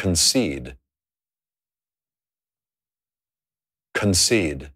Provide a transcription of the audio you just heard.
concede, concede,